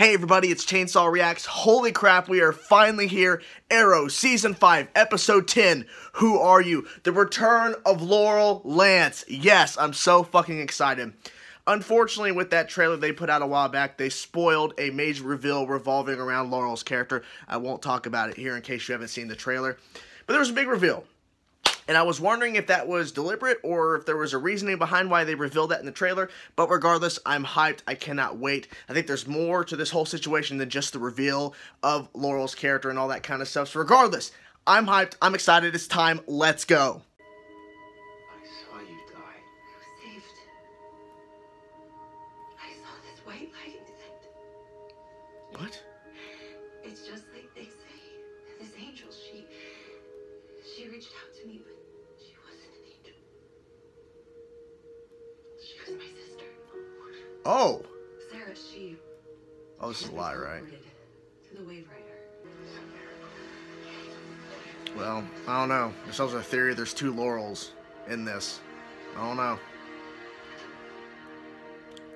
Hey everybody, it's Chainsaw Reacts. Holy crap, we are finally here. Arrow, Season 5, Episode 10. Who are you? The return of Laurel Lance. Yes, I'm so fucking excited. Unfortunately, with that trailer they put out a while back, they spoiled a major reveal revolving around Laurel's character. I won't talk about it here in case you haven't seen the trailer. But there was a big reveal. And I was wondering if that was deliberate or if there was a reasoning behind why they revealed that in the trailer. But regardless, I'm hyped. I cannot wait. I think there's more to this whole situation than just the reveal of Laurel's character and all that kind of stuff. So regardless, I'm hyped. I'm excited. It's time. Let's go. I saw you die. I was saved. I saw this white light and What? it's just like they say. This angel, she she reached out to me, but Oh. Sarah, she Oh, this is a lie, right? to the wave. Well, I don't know. There's also a theory there's two Laurels in this. I don't know.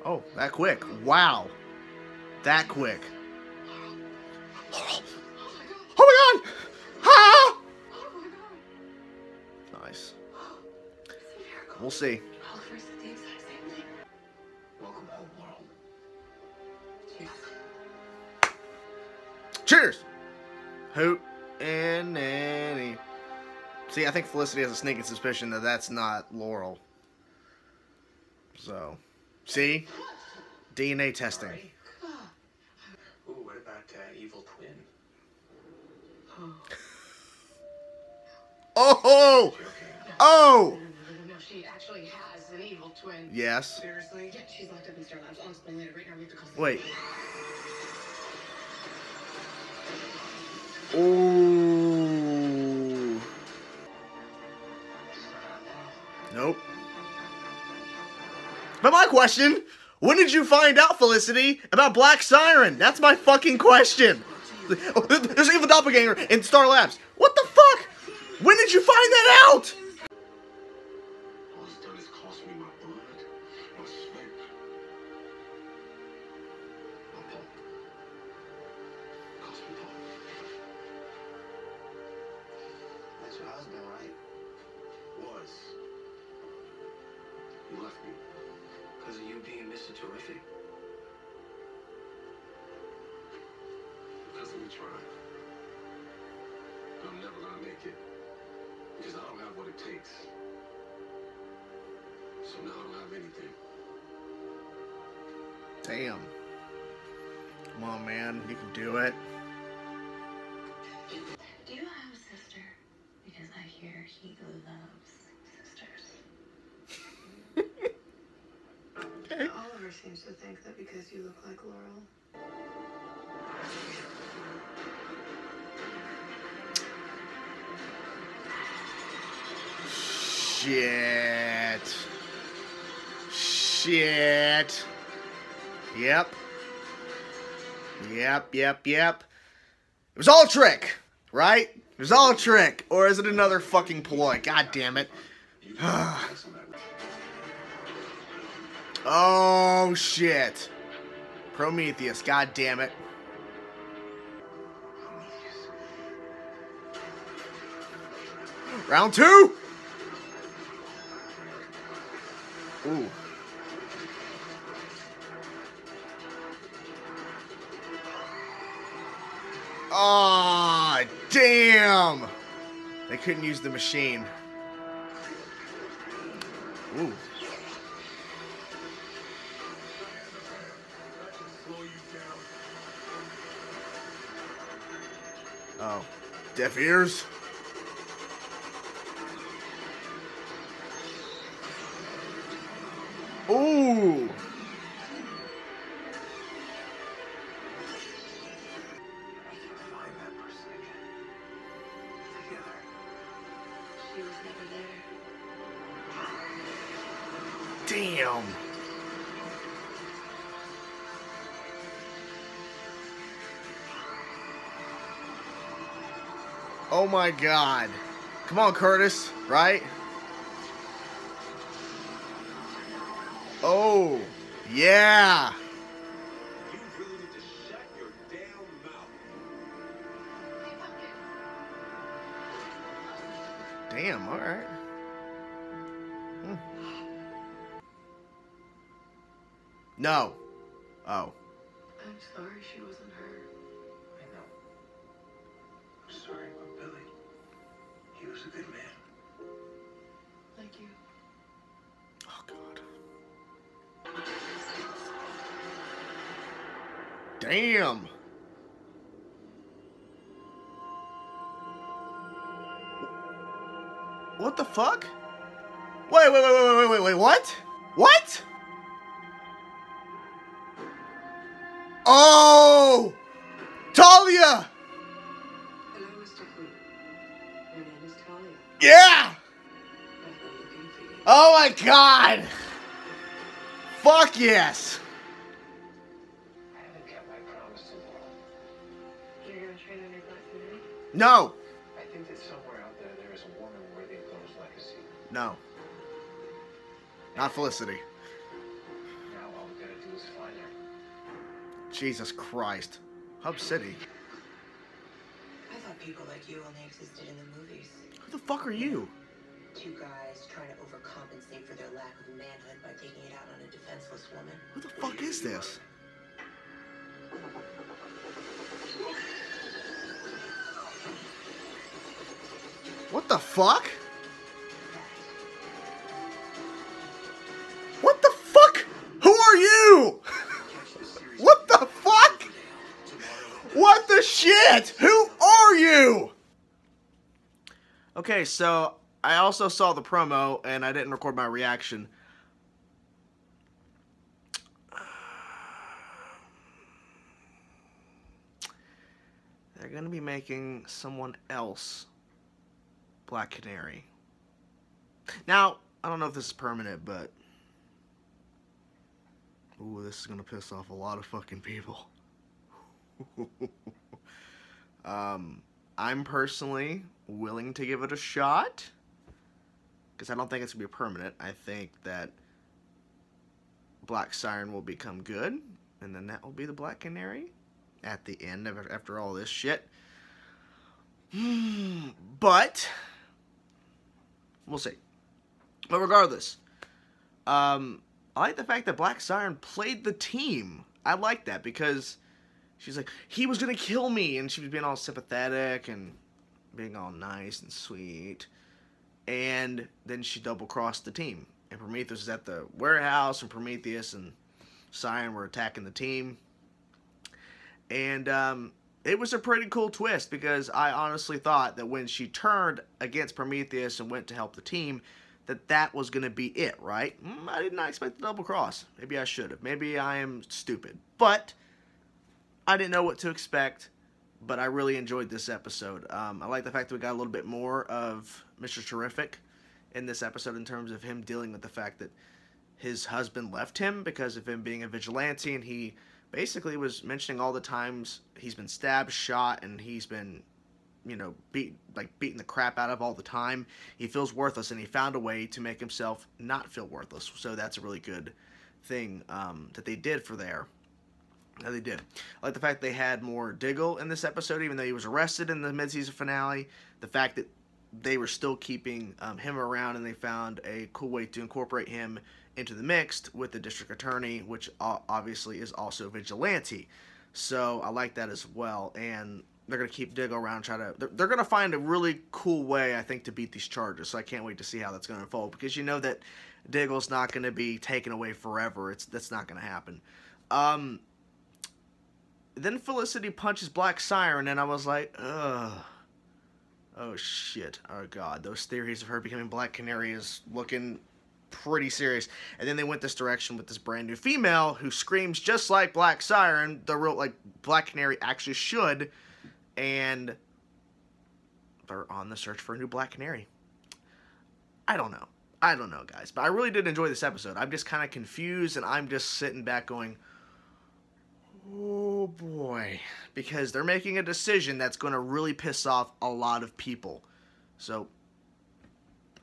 Oh, that quick. Wow. That quick. Oh Oh my god! Ah! Oh my god. Nice. It's a miracle. We'll see. Cheers! Hoot and nanny. See, I think Felicity has a sneaking suspicion that that's not Laurel. So, see? DNA testing. Ooh, what about uh, evil twin? Oh! You okay? Oh! No, no, no, no, she actually has an evil twin. Yes. Seriously? Yeah, she's locked up in Star Labs. I'll explain later. Right now, we have to call. Wait. Ooh. Nope. But my question, when did you find out, Felicity, about Black Siren? That's my fucking question. Oh, there's an evil doppelganger in Star Labs. What the fuck? When did you find that out? Was. You left me. Because of you being Mr. Terrific? Because of me trying. But I'm never gonna make it. Because I don't have what it takes. So now I don't have anything. Damn. Come on, man. You can do it. Seems to think that because you look like Laurel. Shit. Shit. Yep. Yep, yep, yep. It was all a trick, right? It was all a trick. Or is it another fucking ploy? God damn it. oh, shit. Prometheus, god damn it. Round two. Ooh. Ah, damn. They couldn't use the machine. Ooh. Oh. Deaf ears? Ooh. We Oh my God. Come on, Curtis, right? Oh, yeah. Damn, all right. Hmm. No. Oh. I'm sorry. Damn. What the fuck? Wait, wait, wait, wait, wait, wait, wait, what? What? Oh! Talia! Hello, Mr. Queen. My name is Talia. Yeah! I've been looking for you. Oh my god! Fuck yes! No! I think that somewhere out there there is a woman worthy of Laurel's legacy. No. Not Felicity. Now all we gotta do is find her. Jesus Christ. Hub City. I thought people like you only existed in the movies. Who the fuck are you? Two guys trying to overcompensate for their lack of manhood by taking it out on a defenseless woman. Who the fuck is this? What the fuck? What the fuck? Who are you? What the fuck? What the shit? Who are you? Okay, so I also saw the promo and I didn't record my reaction. They're going to be making someone else Black Canary. Now, I don't know if this is permanent, but. Ooh, this is to piss off a lot of fucking people. um, I'm personally willing to give it a shot. Because I don't think it's to be permanent. I think that Black Siren will become good. And then that will be the Black Canary at the end of after all this shit. but we'll see. But regardless, um, I like the fact that Black Siren played the team. I like that because she's like, he was gonna kill me, and she was being all sympathetic and being all nice and sweet. And then she double crossed the team. And Prometheus is at the warehouse, and Prometheus and Siren were attacking the team. And um, it was a pretty cool twist because I honestly thought that when she turned against Prometheus and went to help the team, that that was going to be it, right? Mm, I did not expect the double cross. Maybe I should have. Maybe I am stupid. But I didn't know what to expect. But I really enjoyed this episode. Um, I like the fact that we got a little bit more of Mr. Terrific in this episode in terms of him dealing with the fact that his husband left him because of him being a vigilante and he basically was mentioning all the times he's been stabbed, shot, and he's been, you know, beat like beating the crap out of all the time. He feels worthless, and he found a way to make himself not feel worthless. So that's a really good thing um, that they did for there. That they did. I like the fact they had more Diggle in this episode, even though he was arrested in the mid-season finale. The fact that they were still keeping um, him around, and they found a cool way to incorporate him into the mix with the district attorney, which obviously is also vigilante. So I like that as well, and they're gonna keep Diggle around, try to. They're, they're gonna find a really cool way, I think, to beat these charges. So I can't wait to see how that's gonna unfold because you know that Diggle's not gonna be taken away forever. It's that's not gonna happen. Um. Then Felicity punches Black Siren, and I was like, ugh. Oh shit. Oh god. Those theories of her becoming Black Canary is looking pretty serious. And then they went this direction with this brand new female who screams just like Black Siren, the real like Black Canary actually should, and they're on the search for a new Black Canary. I don't know. I don't know, guys, but I really did enjoy this episode. I'm just kind of confused, and I'm just sitting back going, "Oh boy," because they're making a decision that's going to really piss off a lot of people. So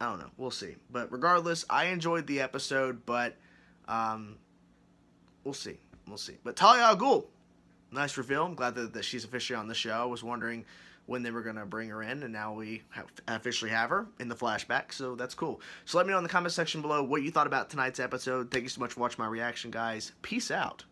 I don't know. We'll see. But regardless, I enjoyed the episode, but um, we'll see. We'll see. But Talia al Ghul, nice reveal. I'm glad that, that she's officially on the show. I was wondering when they were going to bring her in, and now we have officially have her in the flashback, so that's cool. So let me know in the comment section below what you thought about tonight's episode. Thank you so much for watching my reaction, guys. Peace out.